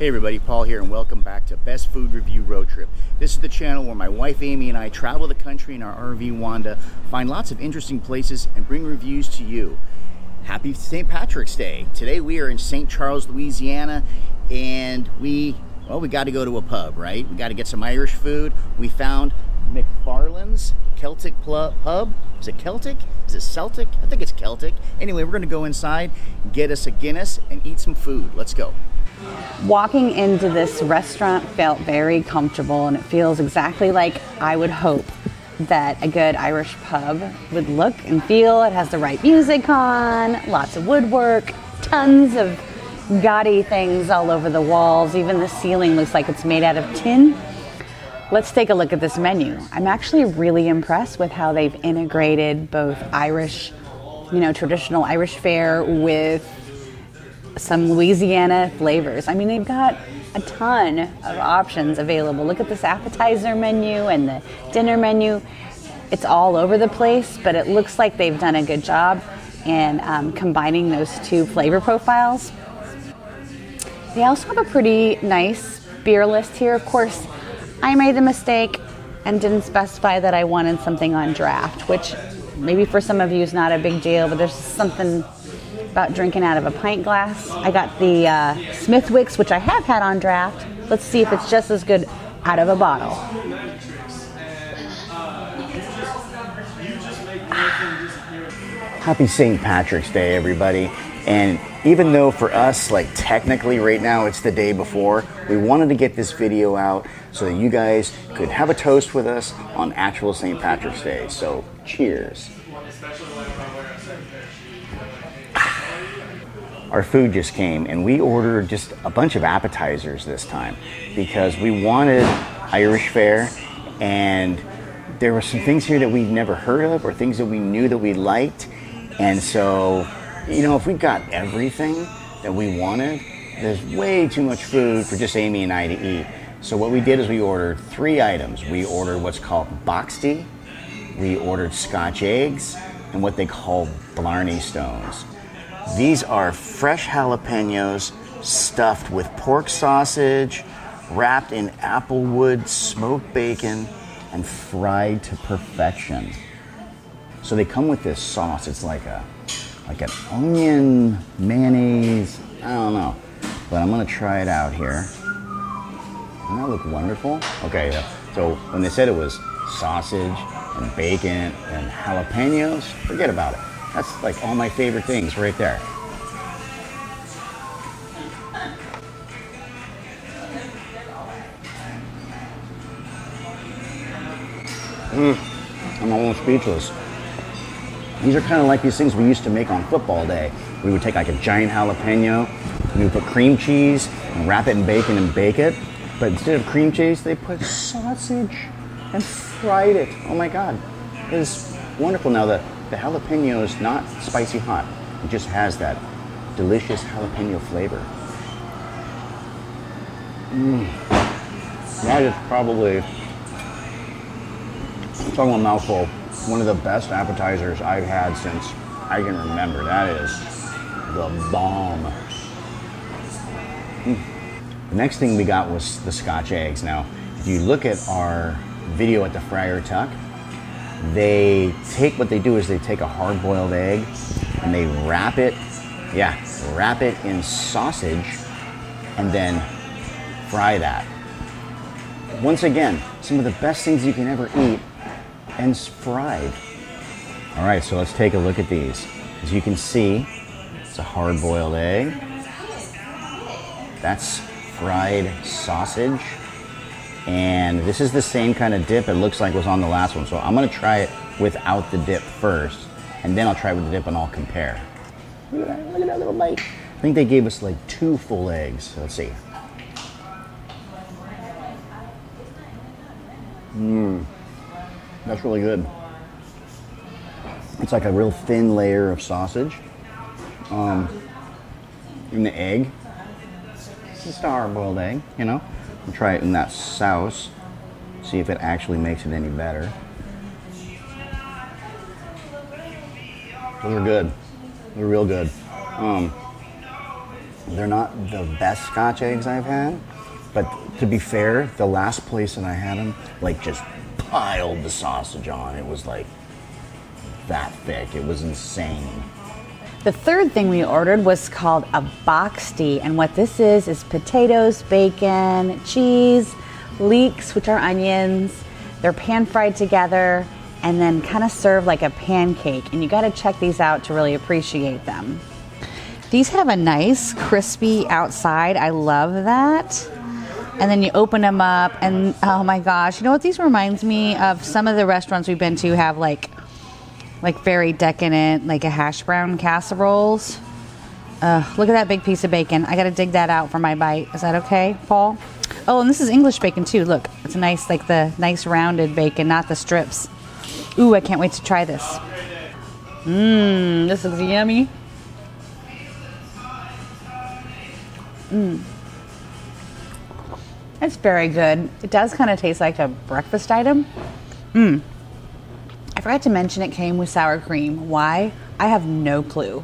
Hey everybody, Paul here and welcome back to Best Food Review Road Trip. This is the channel where my wife Amy and I travel the country in our RV Wanda, find lots of interesting places and bring reviews to you. Happy St. Patrick's Day. Today we are in St. Charles, Louisiana and we, well, we got to go to a pub, right? We got to get some Irish food. We found MacFarlane's Celtic Pub. Is it Celtic? Is it Celtic? I think it's Celtic. Anyway, we're going to go inside, get us a Guinness and eat some food. Let's go. Walking into this restaurant felt very comfortable and it feels exactly like I would hope that a good Irish pub would look and feel. It has the right music on, lots of woodwork, tons of gaudy things all over the walls. Even the ceiling looks like it's made out of tin. Let's take a look at this menu. I'm actually really impressed with how they've integrated both Irish, you know, traditional Irish fare with some Louisiana flavors. I mean, they've got a ton of options available. Look at this appetizer menu and the dinner menu. It's all over the place, but it looks like they've done a good job in um, combining those two flavor profiles. They also have a pretty nice beer list here. Of course, I made the mistake and didn't specify that I wanted something on draft, which maybe for some of you is not a big deal, but there's something about drinking out of a pint glass. I got the uh, Smithwicks, which I have had on draft. Let's see if it's just as good out of a bottle. Happy St. Patrick's Day, everybody. And even though for us, like technically right now it's the day before, we wanted to get this video out so that you guys could have a toast with us on actual St. Patrick's Day. So cheers. Our food just came and we ordered just a bunch of appetizers this time because we wanted Irish fare and there were some things here that we'd never heard of or things that we knew that we liked. And so, you know, if we got everything that we wanted, there's way too much food for just Amy and I to eat. So what we did is we ordered three items. We ordered what's called boxty, we ordered scotch eggs, and what they call Blarney stones. These are fresh jalapenos stuffed with pork sausage, wrapped in applewood smoked bacon, and fried to perfection. So they come with this sauce. It's like a like an onion mayonnaise. I don't know, but I'm gonna try it out here. Doesn't that look wonderful? Okay, so when they said it was sausage and bacon and jalapenos, forget about it. That's like all my favorite things right there. Mm, I'm almost speechless. These are kind of like these things we used to make on football day. We would take like a giant jalapeno, we would put cream cheese and wrap it in bacon and bake it. But instead of cream cheese, they put sausage and fried it. Oh my God. It is wonderful. Now the the jalapeno is not spicy hot. It just has that delicious jalapeno flavor. Mm. That is probably, I'm talking a mouthful, one of the best appetizers I've had since I can remember. That is the bomb. Mm. The next thing we got was the scotch eggs. Now, if you look at our video at the Friar Tuck, they take what they do is they take a hard boiled egg and they wrap it, yeah, wrap it in sausage and then fry that. Once again, some of the best things you can ever eat and fried. All right, so let's take a look at these. As you can see, it's a hard boiled egg. That's fried sausage. And this is the same kind of dip it looks like was on the last one. So I'm gonna try it without the dip first, and then I'll try it with the dip and I'll compare. Look at that, look at that little bite. I think they gave us like two full eggs. Let's see. Mmm, that's really good. It's like a real thin layer of sausage um, in the egg. It's a star boiled egg, you know try it in that sauce, see if it actually makes it any better. Those are good. They're real good. Um, They're not the best Scotch eggs I've had, but to be fair, the last place that I had them, like just piled the sausage on. It was like that thick. It was insane. The third thing we ordered was called a boxty, and what this is is potatoes, bacon, cheese, leeks, which are onions. They're pan fried together and then kind of served like a pancake. And you got to check these out to really appreciate them. These have a nice crispy outside. I love that. And then you open them up, and oh my gosh, you know what? These reminds me of some of the restaurants we've been to have like like very decadent, like a hash brown casseroles. Uh, look at that big piece of bacon. I gotta dig that out for my bite. Is that okay, Paul? Oh, and this is English bacon too. Look, it's a nice, like the nice rounded bacon, not the strips. Ooh, I can't wait to try this. Mmm, this is yummy. Mmm. It's very good. It does kind of taste like a breakfast item. Mmm. I forgot to mention it came with sour cream. Why? I have no clue.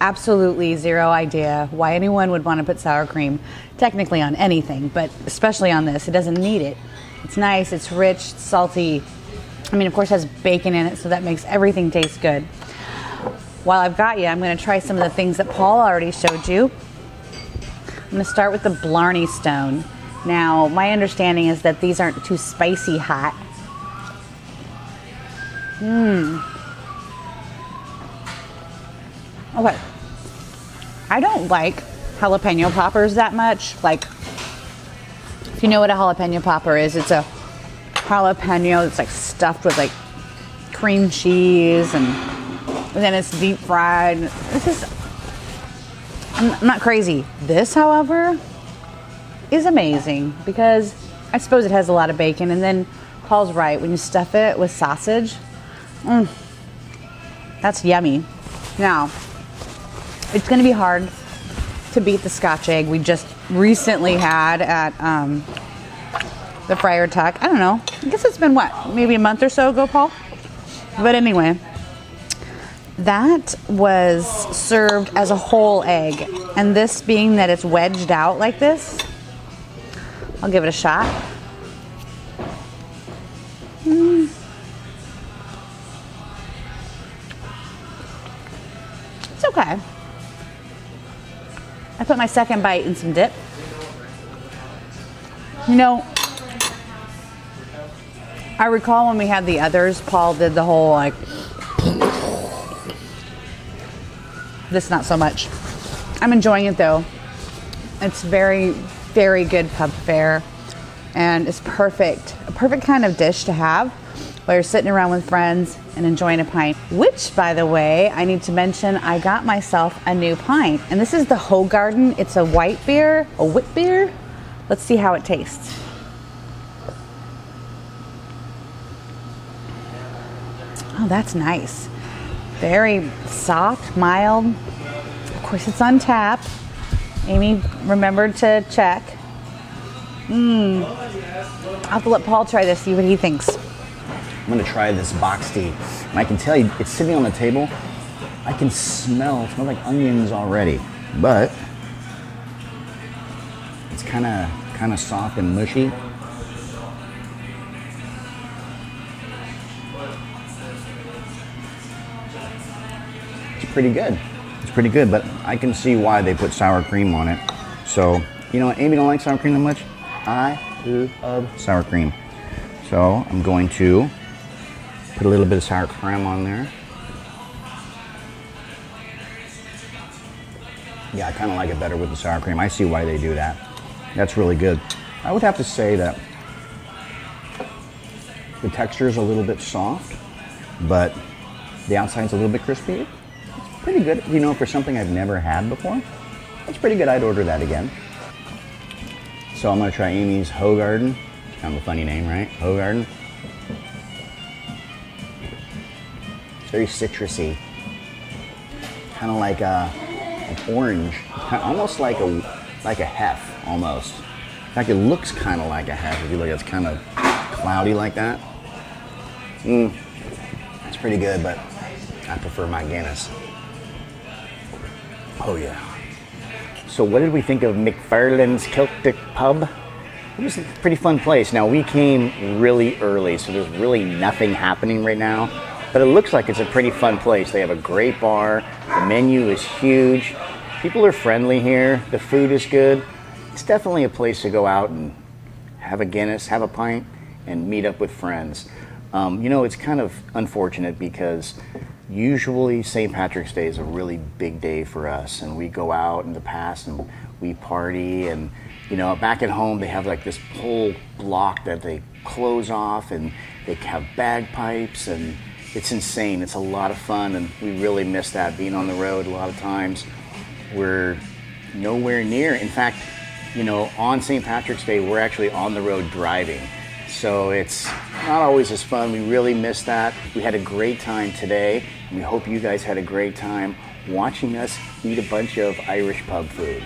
Absolutely zero idea why anyone would want to put sour cream technically on anything, but especially on this. It doesn't need it. It's nice, it's rich, it's salty. I mean, of course, it has bacon in it, so that makes everything taste good. While I've got you, I'm going to try some of the things that Paul already showed you. I'm going to start with the Blarney Stone. Now, my understanding is that these aren't too spicy hot. Mmm. Okay. I don't like jalapeno poppers that much. Like, if you know what a jalapeno popper is, it's a jalapeno that's like stuffed with like cream cheese and, and then it's deep fried. This is, I'm, I'm not crazy. This, however, is amazing because I suppose it has a lot of bacon. And then Paul's right, when you stuff it with sausage, Mm, that's yummy. Now, it's going to be hard to beat the Scotch egg we just recently had at um, the Friar Tuck. I don't know. I guess it's been what, maybe a month or so ago, Paul? But anyway, that was served as a whole egg. And this being that it's wedged out like this, I'll give it a shot. My second bite and some dip. You know, I recall when we had the others, Paul did the whole like, this not so much. I'm enjoying it though. It's very, very good pub fare and it's perfect. A perfect kind of dish to have while you're sitting around with friends and enjoying a pint. Which, by the way, I need to mention, I got myself a new pint. And this is the Ho Hoegaarden. It's a white beer, a wit beer. Let's see how it tastes. Oh, that's nice. Very soft, mild. Of course, it's on tap. Amy remembered to check. Mmm. I'll have to let Paul try this, see what he thinks. I'm gonna try this boxty. And I can tell you, it's sitting on the table. I can smell, it smells like onions already, but it's kind of, kind of soft and mushy. It's pretty good. It's pretty good, but I can see why they put sour cream on it. So, you know, Amy don't like sour cream that much. I love sour cream. So I'm going to Put a little bit of sour cream on there. Yeah, I kind of like it better with the sour cream. I see why they do that. That's really good. I would have to say that the texture is a little bit soft, but the outside's a little bit crispy. It's pretty good. You know, for something I've never had before, it's pretty good. I'd order that again. So I'm gonna try Amy's Ho Hoegaarden. Kind of a funny name, right? Hoegaarden. Very citrusy, kind of like a an orange, almost like a like a hef almost. In fact, it looks kind of like a hef if you look. It's kind of cloudy like that. Mmm, it's pretty good, but I prefer my Guinness. Oh yeah, So, what did we think of MacFarlane's Celtic Pub? It was a pretty fun place. Now, we came really early, so there's really nothing happening right now, but it looks like it's a pretty fun place. They have a great bar, the menu is huge, people are friendly here, the food is good. It's definitely a place to go out and have a Guinness, have a pint, and meet up with friends. Um, you know, it's kind of unfortunate because usually St. Patrick's Day is a really big day for us, and we go out in the past and we party. And you know, back at home they have like this whole block that they close off, and they have bagpipes, and it's insane. It's a lot of fun, and we really miss that being on the road. A lot of times, we're nowhere near. In fact, you know, on St. Patrick's Day, we're actually on the road driving. So it's not always as fun. We really miss that. We had a great time today. And we hope you guys had a great time watching us eat a bunch of Irish pub food.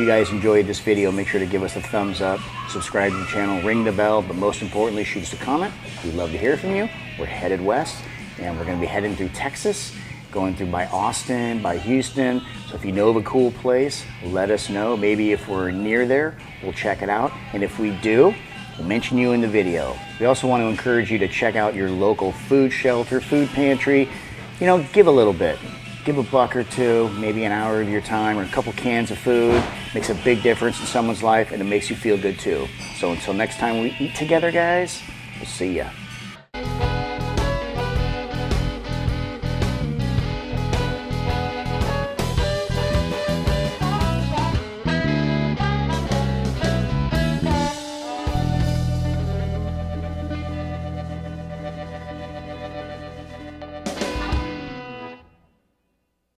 You guys enjoyed this video, make sure to give us a thumbs up, subscribe to the channel, ring the bell, but most importantly, shoot us a comment. We'd love to hear from you. We're headed west, and we're going to be heading through Texas, going through by Austin, by Houston. So if you know of a cool place, let us know. Maybe if we're near there, we'll check it out. And if we do, We'll mention you in the video. We also want to encourage you to check out your local food shelter, food pantry. You know, give a little bit. Give a buck or two, maybe an hour of your time, or a couple cans of food. Makes a big difference in someone's life, and it makes you feel good too. So until next time we eat together, guys, we'll see ya.